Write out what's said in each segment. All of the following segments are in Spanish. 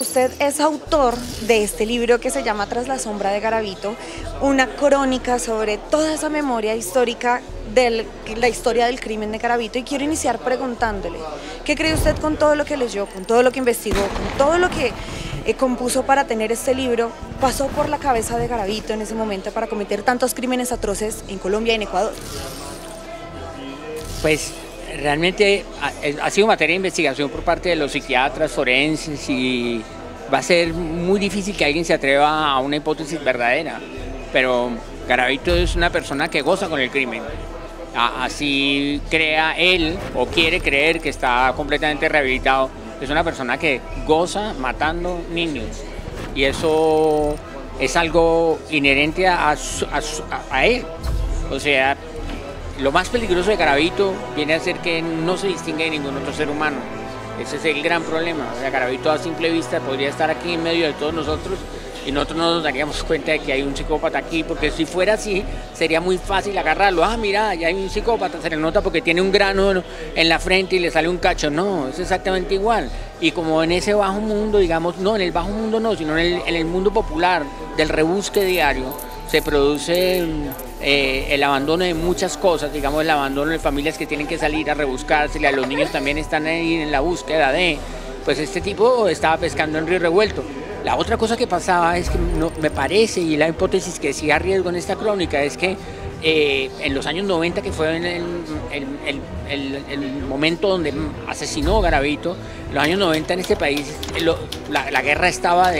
Usted es autor de este libro que se llama Tras la sombra de Garavito, una crónica sobre toda esa memoria histórica de la historia del crimen de Garavito y quiero iniciar preguntándole, ¿qué cree usted con todo lo que leyó, con todo lo que investigó, con todo lo que eh, compuso para tener este libro? ¿Pasó por la cabeza de Garavito en ese momento para cometer tantos crímenes atroces en Colombia y en Ecuador? Pues realmente ha, sido materia de investigación por parte de los psiquiatras forenses y va a ser muy difícil que alguien se atreva a una hipótesis verdadera. Pero Garavito es una persona que goza con el crimen. Así crea él o quiere creer que está completamente rehabilitado. Es una persona que goza matando niños. Y eso es algo inherente a, a él. O sea, lo más peligroso de Garavito viene a ser que no se distingue de ningún otro ser humano. Ese es el gran problema. O sea, Garavito a simple vista podría estar aquí en medio de todos nosotros y nosotros no nos daríamos cuenta de que hay un psicópata aquí, porque si fuera así, sería muy fácil agarrarlo. Ah, mira, ya hay un psicópata, se le nota porque tiene un grano en la frente y le sale un cacho. No, es exactamente igual. Y como en ese bajo mundo, digamos, no, en el bajo mundo no, sino en el, en el mundo popular del rebusque diario, se produce eh, el abandono de muchas cosas, digamos el abandono de familias que tienen que salir a rebuscarse, los niños también están ahí en la búsqueda de, pues este tipo estaba pescando en río revuelto. La otra cosa que pasaba es que me parece, y la hipótesis que sí arriesgo en esta crónica, es que eh, en los años 90, que fue en el, momento donde asesinó Garavito, en los años 90 en este país la, guerra estaba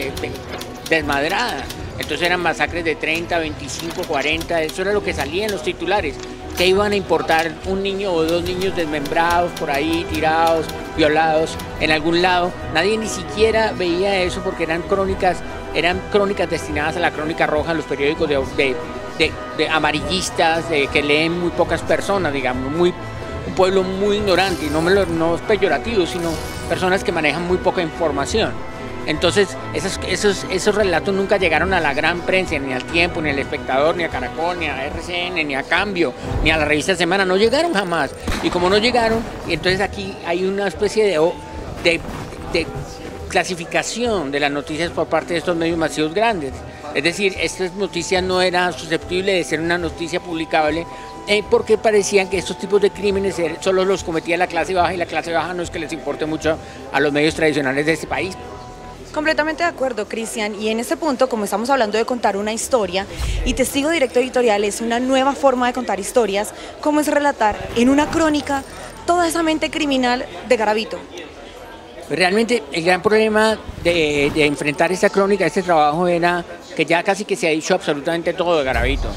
desmadrada. Entonces eran masacres de 30, 25, 40, eso era lo que salía en los titulares. ¿Qué iban a importar un niño o dos niños desmembrados por ahí, tirados, violados en algún lado? Nadie ni siquiera veía eso porque eran crónicas, eran crónicas destinadas a la crónica roja los periódicos de, amarillistas, que leen muy pocas personas, digamos, un pueblo muy ignorante, y no, me lo, no es peyorativo, sino personas que manejan muy poca información. Entonces, esos, esos, esos relatos nunca llegaron a la gran prensa, ni al tiempo, ni al espectador, ni a Caracol, ni a RCN, ni a Cambio, ni a la revista Semana, no llegaron jamás. Y como no llegaron, entonces aquí hay una especie de, de, clasificación de las noticias por parte de estos medios masivos grandes. Es decir, esta noticia no era susceptible de ser una noticia publicable eh, porque parecían que estos tipos de crímenes solo los cometía la clase baja y la clase baja no es que les importe mucho a los medios tradicionales de este país. Completamente de acuerdo, Cristian. Y en este punto, como estamos hablando de contar una historia, y Testigo Directo Editorial es una nueva forma de contar historias, ¿cómo es relatar en una crónica toda esa mente criminal de Garavito? Realmente el gran problema de, enfrentar esta crónica, este trabajo, era que ya casi que se ha dicho absolutamente todo de Garavito.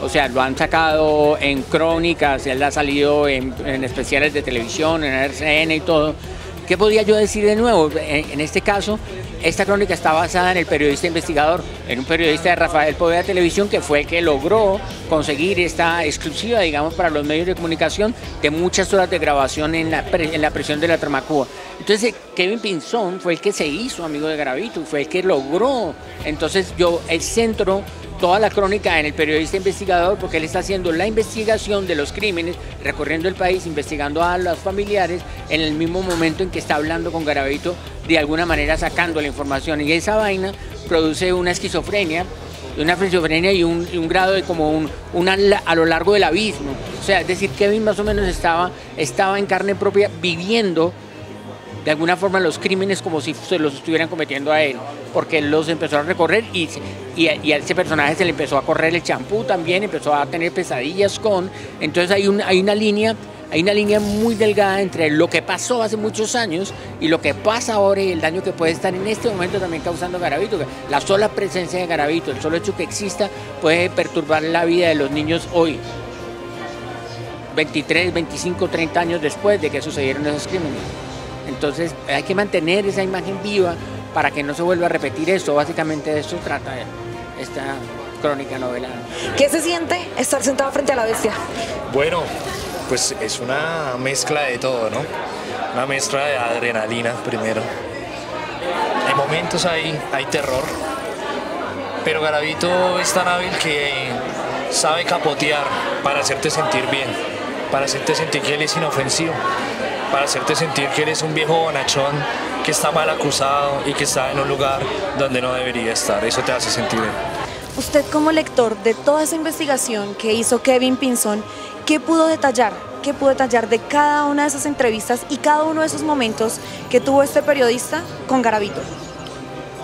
O sea, lo han sacado en crónicas, él ha salido en especiales de televisión, en RCN y todo. ¿Qué podía yo decir de nuevo? En, este caso, esta crónica está basada en el periodista investigador, en un periodista de Rafael Poveda Televisión que fue el que logró conseguir esta exclusiva, digamos, para los medios de comunicación de muchas horas de grabación en la, presión de la Tramacúa. Entonces, Kevin Pinzón fue el que se hizo amigo de Gravito, fue el que logró. Entonces, yo, el centro toda la crónica en el periodista investigador porque él está haciendo la investigación de los crímenes, recorriendo el país, investigando a los familiares en el mismo momento en que está hablando con Garavito, de alguna manera sacando la información. Y esa vaina produce una esquizofrenia, una esquizofrenia y un, grado de como un, a lo largo del abismo. O sea, es decir, Kevin más o menos estaba, estaba en carne propia viviendo de alguna forma los crímenes como si se los estuvieran cometiendo a él, porque él los empezó a recorrer y, y, a ese personaje se le empezó a correr el champú también, empezó a tener pesadillas con, entonces hay, un, hay una línea hay una línea muy delgada entre lo que pasó hace muchos años y lo que pasa ahora y el daño que puede estar en este momento también causando Garavito. La sola presencia de Garavito, el solo hecho que exista, puede perturbar la vida de los niños hoy, 23, 25, 30 años después de que sucedieron esos crímenes. Entonces hay que mantener esa imagen viva para que no se vuelva a repetir esto. Básicamente de eso trata esta crónica novela. ¿Qué se siente estar sentado frente a la bestia? Bueno, pues es una mezcla de todo, ¿no? Una mezcla de adrenalina primero. Hay momentos ahí, hay terror, pero Garavito es tan hábil que sabe capotear para hacerte sentir bien, para hacerte sentir que él es inofensivo para hacerte sentir que eres un viejo bonachón que está mal acusado y que está en un lugar donde no debería estar. Eso te hace sentir bien. Usted como lector de toda esa investigación que hizo Kevin Pinson, ¿qué pudo detallar? ¿Qué pudo detallar de cada una de esas entrevistas y cada uno de esos momentos que tuvo este periodista con Garavito?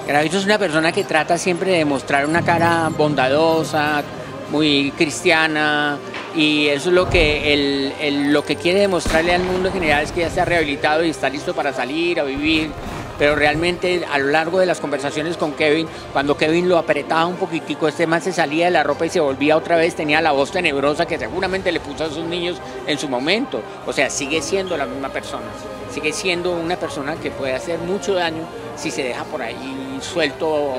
Garavito es una persona que trata siempre de mostrar una cara bondadosa, muy cristiana, y eso es lo que, lo que quiere demostrarle al mundo en general es que ya se ha rehabilitado y está listo para salir, a vivir, pero realmente a lo largo de las conversaciones con Kevin, cuando Kevin lo apretaba un poquitico, este man se salía de la ropa y se volvía otra vez, tenía la voz tenebrosa que seguramente le puso a sus niños en su momento. O sea, sigue siendo la misma persona, sigue siendo una persona que puede hacer mucho daño si se deja por ahí suelto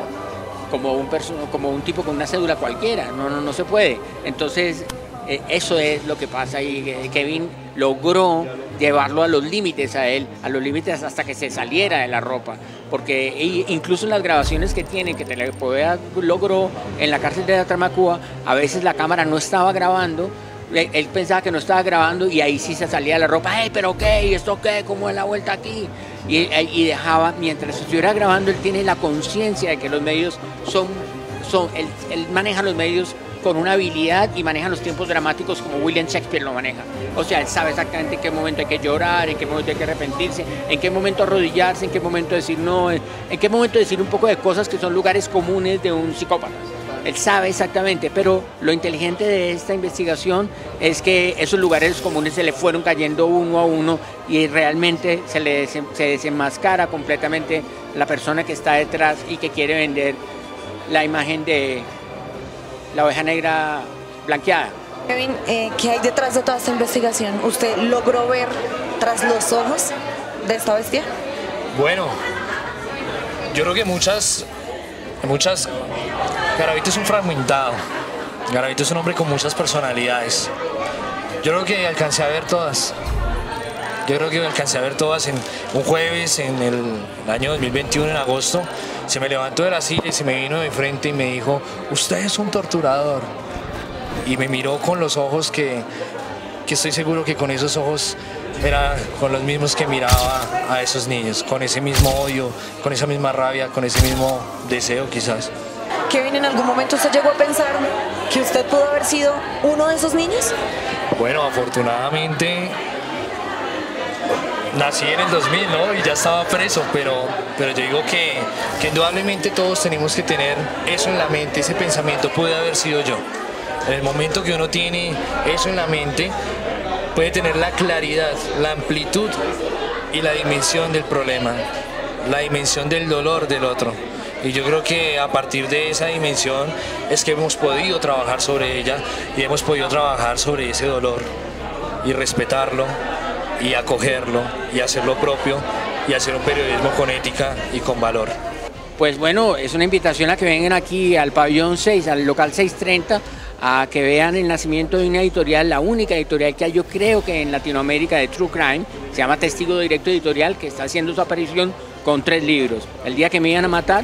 como un, como un tipo con una cédula cualquiera, no, no, no se puede. Entonces, eso es lo que pasa y Kevin logró llevarlo a los límites a él, a los límites hasta que se saliera de la ropa, porque incluso en las grabaciones que tiene, que Telepoeda logró en la cárcel de Tramacúa, a veces la cámara no estaba grabando, él pensaba que no estaba grabando y ahí sí se salía de la ropa, hey, pero qué, ¿y esto qué? ¿Cómo es la vuelta aquí? Y, y dejaba, mientras estuviera grabando, él tiene la conciencia de que los medios son, son él maneja los medios con una habilidad y maneja los tiempos dramáticos como William Shakespeare lo maneja. O sea, él sabe exactamente en qué momento hay que llorar, en qué momento hay que arrepentirse, en qué momento arrodillarse, en qué momento decir no, en qué momento decir un poco de cosas que son lugares comunes de un psicópata. Él sabe exactamente, pero lo inteligente de esta investigación es que esos lugares comunes se le fueron cayendo uno a uno y realmente se le se desenmascara completamente la persona que está detrás y que quiere vender la imagen de, la oveja negra blanqueada. Kevin, eh, ¿qué hay detrás de toda esta investigación? ¿Usted logró ver tras los ojos de esta bestia? Bueno, yo creo que muchas, muchas, Garavito es un fragmentado. Garavito es un hombre con muchas personalidades. Yo creo que alcancé a ver todas. Yo creo que alcancé a ver todas en un jueves en el año 2021, en agosto. Se me levantó de la silla y se me vino de frente y me dijo, usted es un torturador. Y me miró con los ojos que, que estoy seguro que con esos ojos era con los mismos que miraba a esos niños, con ese mismo odio, con esa misma rabia, con ese mismo deseo quizás. Kevin, ¿en algún momento usted llegó a pensar que usted pudo haber sido uno de esos niños? Bueno, afortunadamente nací en el 2000, ¿no? Y ya estaba preso, pero, pero yo digo que, que indudablemente todos tenemos que tener eso en la mente, ese pensamiento puede haber sido yo. En el momento que uno tiene eso en la mente, puede tener la claridad, la amplitud y la dimensión del problema, la dimensión del dolor del otro. Y yo creo que a partir de esa dimensión es que hemos podido trabajar sobre ella y hemos podido trabajar sobre ese dolor y respetarlo y acogerlo y hacer lo propio y hacer un periodismo con ética y con valor. Pues bueno, es una invitación a que vengan aquí al pabellón 6, al local 630, a que vean el nacimiento de una editorial, la única editorial que hay yo creo que en Latinoamérica de True Crime, se llama Testigo Directo Editorial, que está haciendo su aparición con tres libros. El día que me iban a matar,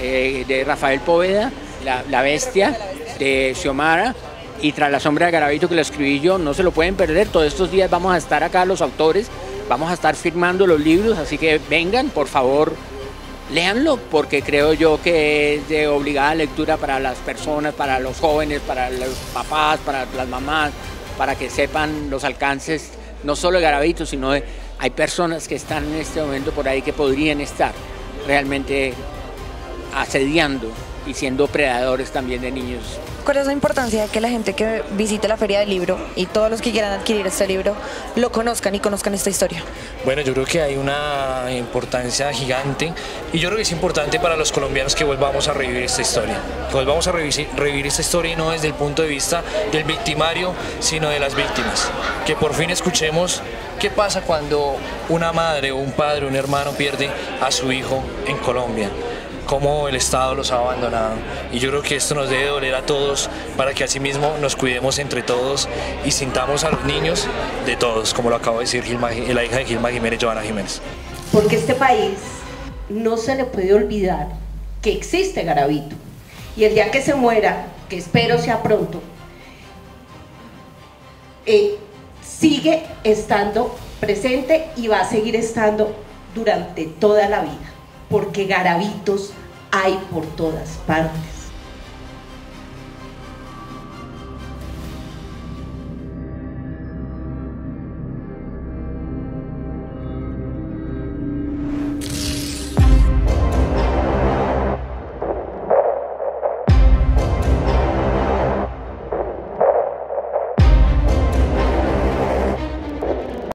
eh, de Rafael Poveda, la, la Bestia, de Xiomara, y tras la sombra de Garavito que lo escribí yo, no se lo pueden perder. Todos estos días vamos a estar acá los autores, vamos a estar firmando los libros, así que vengan, por favor, léanlo, porque creo yo que es de obligada lectura para las personas, para los jóvenes, para los papás, para las mamás, para que sepan los alcances, no solo de Garavito, sino de, hay personas que están en este momento por ahí que podrían estar realmente asediando y siendo predadores también de niños. ¿Cuál es la importancia de que la gente que visite la feria del libro y todos los que quieran adquirir este libro lo conozcan y conozcan esta historia? Bueno, yo creo que hay una importancia gigante y yo creo que es importante para los colombianos que volvamos a revivir esta historia. Que volvamos a revivir esta historia y no desde el punto de vista del victimario, sino de las víctimas. Que por fin escuchemos qué pasa cuando una madre o un padre, un hermano pierde a su hijo en Colombia cómo el Estado los ha abandonado. Y yo creo que esto nos debe doler a todos para que asimismo nos cuidemos entre todos y sintamos a los niños de todos, como lo acabo de decir la hija de Gilma Jiménez, Joana Jiménez. Porque este país no se le puede olvidar que existe Garavito. Y el día que se muera, que espero sea pronto, eh, sigue estando presente y va a seguir estando durante toda la vida, porque garabitos hay por todas partes.